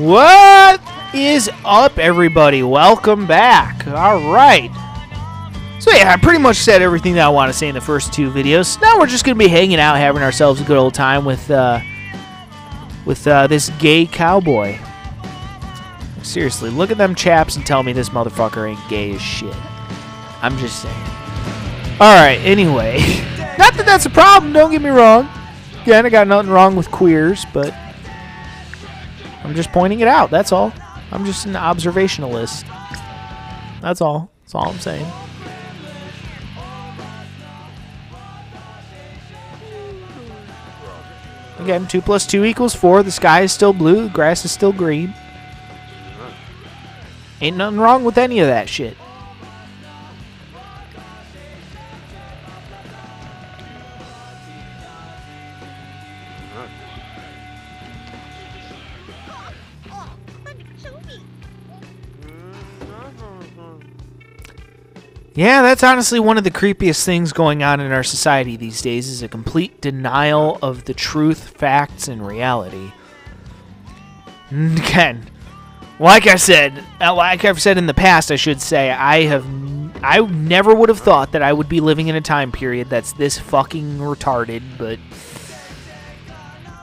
What is up, everybody? Welcome back. All right. So yeah, I pretty much said everything that I want to say in the first two videos. Now we're just gonna be hanging out, having ourselves a good old time with uh, with uh, this gay cowboy. Seriously, look at them chaps and tell me this motherfucker ain't gay as shit. I'm just saying. All right. Anyway, not that that's a problem. Don't get me wrong. Again, I got nothing wrong with queers, but I'm just pointing it out. That's all. I'm just an observationalist. That's all. That's all I'm saying. Again, 2 plus 2 equals 4. The sky is still blue. The grass is still green. Ain't nothing wrong with any of that shit. Yeah, that's honestly one of the creepiest things going on in our society these days is a complete denial of the truth, facts, and reality. Again, like I said, uh, like I've said in the past, I should say, I have I never would have thought that I would be living in a time period that's this fucking retarded, but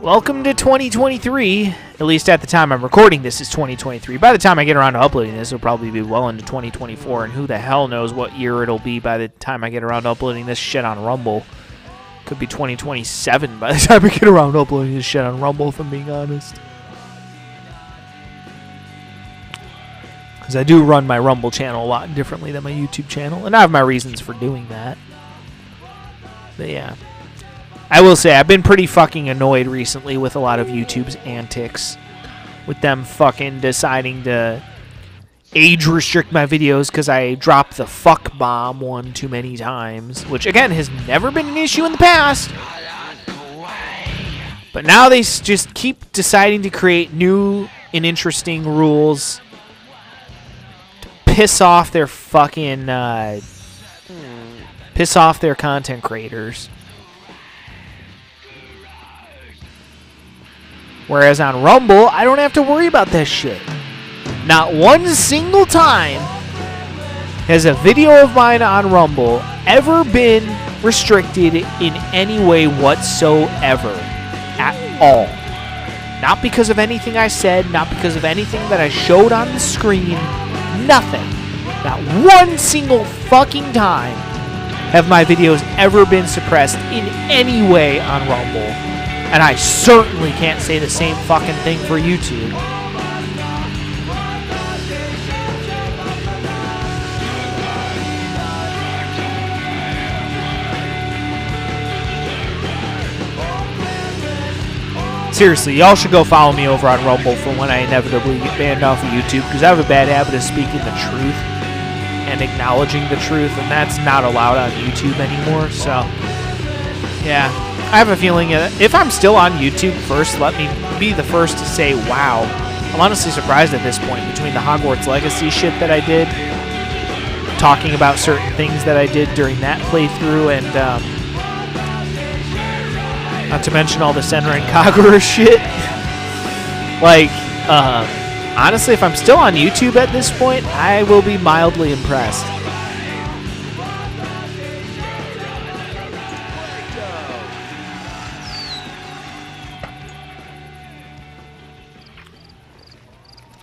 welcome to 2023. At least at the time I'm recording this is 2023. By the time I get around to uploading this, it'll probably be well into 2024, and who the hell knows what year it'll be by the time I get around to uploading this shit on Rumble. Could be 2027 by the time I get around to uploading this shit on Rumble, if I'm being honest. Because I do run my Rumble channel a lot differently than my YouTube channel, and I have my reasons for doing that. But yeah. I will say I've been pretty fucking annoyed recently with a lot of YouTube's antics, with them fucking deciding to age restrict my videos because I dropped the fuck bomb one too many times, which again has never been an issue in the past. But now they just keep deciding to create new and interesting rules to piss off their fucking uh, piss off their content creators. Whereas on Rumble, I don't have to worry about that shit. Not one single time has a video of mine on Rumble ever been restricted in any way whatsoever. At all. Not because of anything I said, not because of anything that I showed on the screen. Nothing. Not one single fucking time have my videos ever been suppressed in any way on Rumble. And I certainly can't say the same fucking thing for YouTube. Seriously, y'all should go follow me over on Rumble for when I inevitably get banned off of YouTube because I have a bad habit of speaking the truth and acknowledging the truth, and that's not allowed on YouTube anymore. So, yeah, I have a feeling that if I'm still on YouTube first, let me be the first to say, wow. I'm honestly surprised at this point between the Hogwarts Legacy shit that I did, talking about certain things that I did during that playthrough, and um, not to mention all the Senran Kagura shit. like, uh, honestly, if I'm still on YouTube at this point, I will be mildly impressed.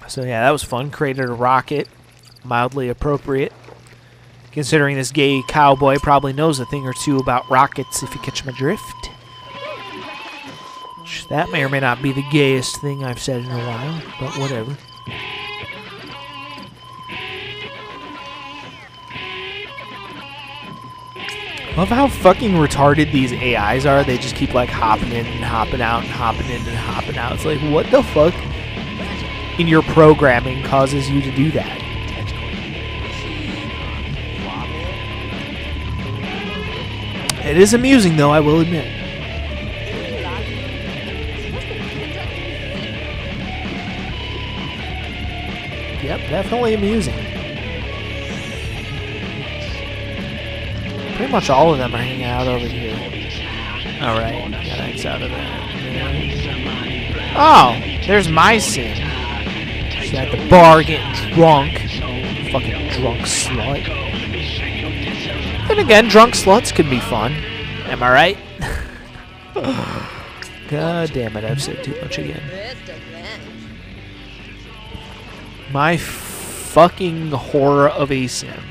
So yeah, that was fun. Created a rocket, mildly appropriate. Considering this gay cowboy probably knows a thing or two about rockets, if you catch my drift. Which that may or may not be the gayest thing I've said in a while, but whatever. Love how fucking retarded these AIs are. They just keep like hopping in and hopping out and hopping in and hopping out. It's like, what the fuck in your programming causes you to do that? It is amusing, though, I will admit. Yep, definitely amusing. Pretty much all of them are hanging out over here. Alright, got X out of there. Oh, there's my scene. She's at the bar getting drunk. Fucking drunk slut. Then again, drunk sluts can be fun. Am I right? God damn it, I've said too much again. My fucking horror of a sim.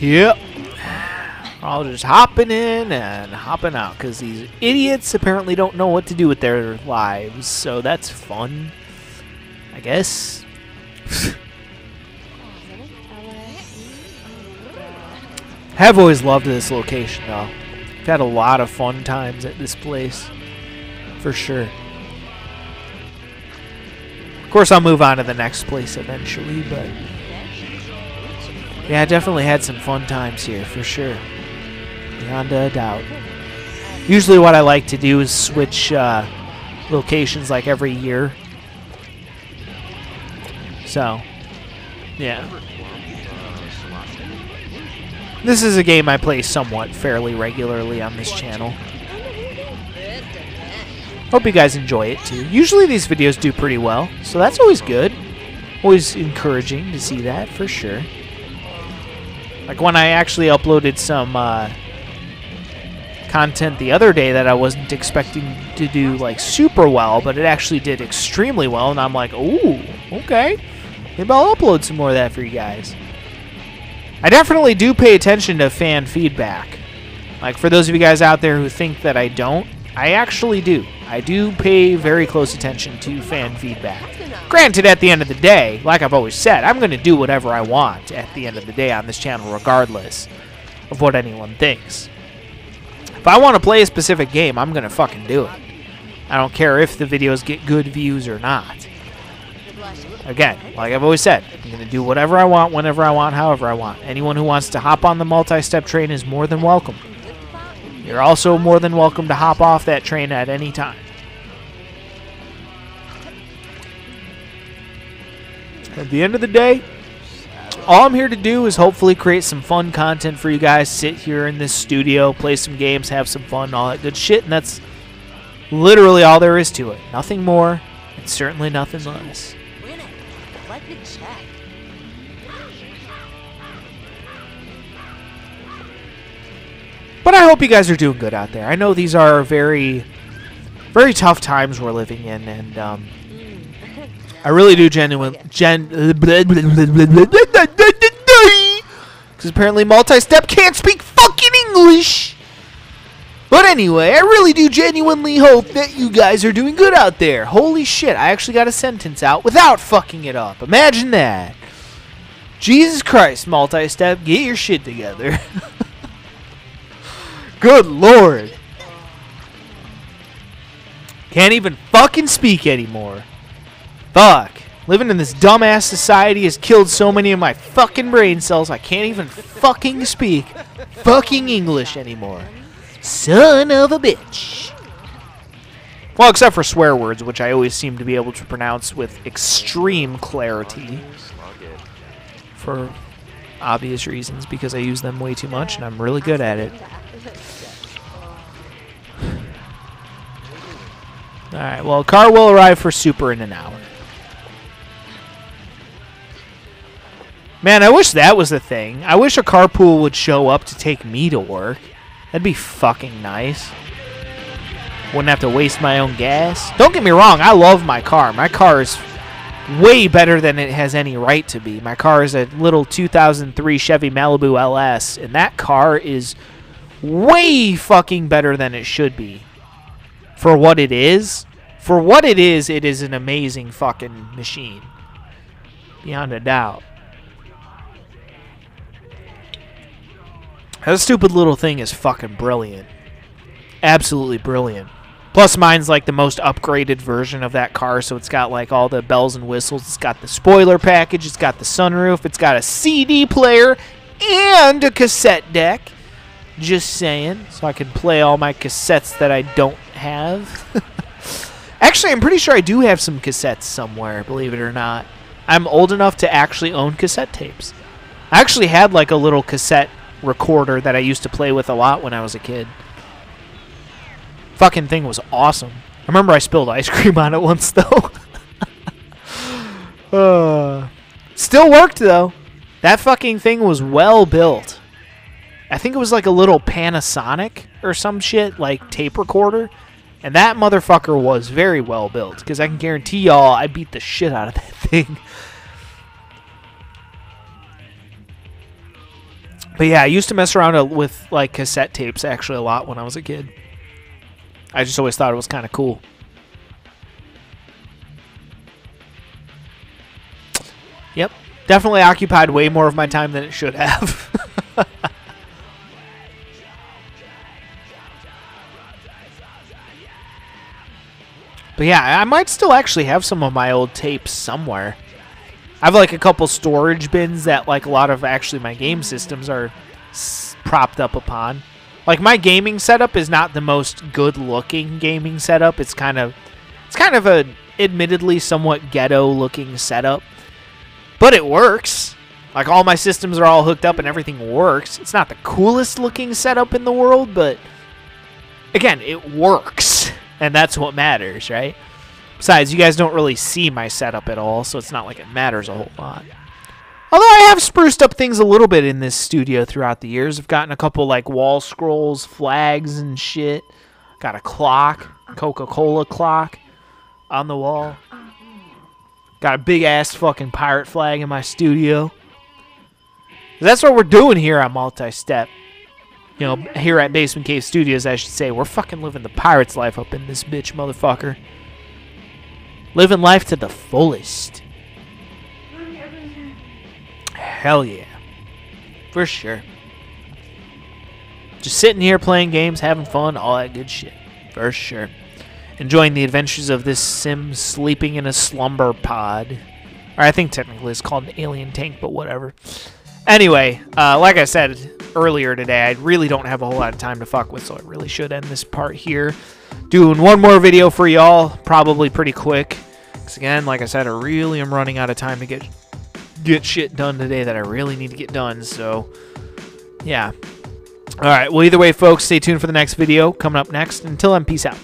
Yep. All just hopping in and hopping out because these idiots apparently don't know what to do with their lives. So that's fun. I guess. Have always loved this location though. I've had a lot of fun times at this place. For sure. Of course, I'll move on to the next place eventually, but. Yeah, I definitely had some fun times here, for sure. Beyond a doubt. Usually what I like to do is switch uh, locations like every year. So, yeah. This is a game I play somewhat fairly regularly on this channel. Hope you guys enjoy it too. Usually these videos do pretty well, so that's always good. Always encouraging to see that, for sure. Like when I actually uploaded some uh, content the other day that I wasn't expecting to do like super well, but it actually did extremely well, and I'm like, ooh, okay. Maybe I'll upload some more of that for you guys. I definitely do pay attention to fan feedback. Like for those of you guys out there who think that I don't, I actually do. I do pay very close attention to fan feedback. Granted, at the end of the day, like I've always said, I'm going to do whatever I want at the end of the day on this channel, regardless of what anyone thinks. If I want to play a specific game, I'm going to fucking do it. I don't care if the videos get good views or not. Again, like I've always said, I'm going to do whatever I want, whenever I want, however I want. Anyone who wants to hop on the multi-step train is more than welcome. You're also more than welcome to hop off that train at any time. At the end of the day, all I'm here to do is hopefully create some fun content for you guys. Sit here in this studio, play some games, have some fun, all that good shit, and that's literally all there is to it. Nothing more, and certainly nothing less. I hope you guys are doing good out there. I know these are very, very tough times we're living in, and um, I really do genuinely... gen because apparently multi-step can't speak fucking English. But anyway, I really do genuinely hope that you guys are doing good out there. Holy shit, I actually got a sentence out without fucking it up. Imagine that. Jesus Christ, multi-step, get your shit together. Good lord. Can't even fucking speak anymore. Fuck. Living in this dumbass society has killed so many of my fucking brain cells I can't even fucking speak fucking English anymore. Son of a bitch. Well, except for swear words, which I always seem to be able to pronounce with extreme clarity. For obvious reasons, because I use them way too much and I'm really good at it. Alright, well, car will arrive for Super in an hour. Man, I wish that was a thing. I wish a carpool would show up to take me to work. That'd be fucking nice. Wouldn't have to waste my own gas. Don't get me wrong, I love my car. My car is way better than it has any right to be. My car is a little 2003 Chevy Malibu LS, and that car is way fucking better than it should be. For what it is, for what it is, it is an amazing fucking machine. Beyond a doubt. That stupid little thing is fucking brilliant. Absolutely brilliant. Plus, mine's like the most upgraded version of that car, so it's got like all the bells and whistles. It's got the spoiler package, it's got the sunroof, it's got a CD player, and a cassette deck. Just saying, so I can play all my cassettes that I don't have. actually, I'm pretty sure I do have some cassettes somewhere, believe it or not. I'm old enough to actually own cassette tapes. I actually had like a little cassette recorder that I used to play with a lot when I was a kid. Fucking thing was awesome. I remember I spilled ice cream on it once though. uh, still worked though. That fucking thing was well built. I think it was like a little Panasonic or some shit, like tape recorder. And that motherfucker was very well built. Because I can guarantee y'all I beat the shit out of that thing. But yeah, I used to mess around with like cassette tapes actually a lot when I was a kid. I just always thought it was kind of cool. Yep, definitely occupied way more of my time than it should have. but yeah, I might still actually have some of my old tapes somewhere. I have like a couple storage bins that like a lot of actually my game systems are propped up upon. Like my gaming setup is not the most good looking gaming setup. It's kind of it's kind of a admittedly somewhat ghetto looking setup. But it works. Like all my systems are all hooked up and everything works. It's not the coolest looking setup in the world, but again, it works. And that's what matters, right? Besides, you guys don't really see my setup at all, so it's not like it matters a whole lot. Although I have spruced up things a little bit in this studio throughout the years. I've gotten a couple like wall scrolls, flags, and shit. Got a clock, Coca-Cola clock on the wall. Got a big ass fucking pirate flag in my studio. That's what we're doing here on Multi-Step. You know, here at Basement Cave Studios, I should say. We're fucking living the pirate's life up in this bitch, motherfucker. Living life to the fullest. Hell yeah. For sure. Just sitting here playing games, having fun, all that good shit. For sure. Enjoying the adventures of this sim sleeping in a slumber pod. Or I think technically it's called an alien tank, but whatever. Anyway, uh, like I said earlier today, I really don't have a whole lot of time to fuck with, so I really should end this part here. Doing one more video for y'all, probably pretty quick. Because again, like I said, I really am running out of time to get get shit done today that I really need to get done. So, yeah. All right. Well, either way, folks, stay tuned for the next video coming up next. Until then, peace out.